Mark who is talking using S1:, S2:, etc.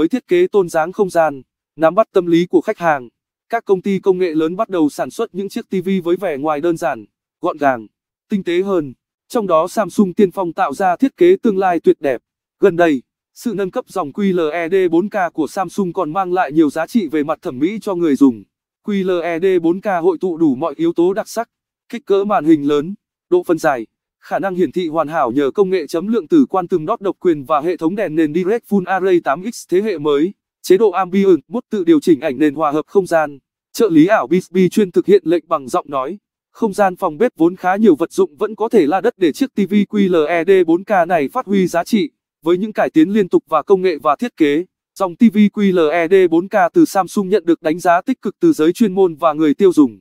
S1: với thiết kế tôn dáng không gian, nắm bắt tâm lý của khách hàng. Các công ty công nghệ lớn bắt đầu sản xuất những chiếc TV với vẻ ngoài đơn giản, gọn gàng, tinh tế hơn. Trong đó Samsung tiên phong tạo ra thiết kế tương lai tuyệt đẹp. Gần đây, sự nâng cấp dòng QLED 4K của Samsung còn mang lại nhiều giá trị về mặt thẩm mỹ cho người dùng. QLED 4K hội tụ đủ mọi yếu tố đặc sắc, kích cỡ màn hình lớn, độ phân giải, khả năng hiển thị hoàn hảo nhờ công nghệ chấm lượng tử quantum dot độc quyền và hệ thống đèn nền Direct Full Array 8X thế hệ mới, chế độ Ambient bút tự điều chỉnh ảnh nền hòa hợp không gian. Trợ lý ảo Bixby chuyên thực hiện lệnh bằng giọng nói. Không gian phòng bếp vốn khá nhiều vật dụng vẫn có thể là đất để chiếc TV QLED 4K này phát huy giá trị. Với những cải tiến liên tục và công nghệ và thiết kế, dòng TV QLED 4K từ Samsung nhận được đánh giá tích cực từ giới chuyên môn và người tiêu dùng.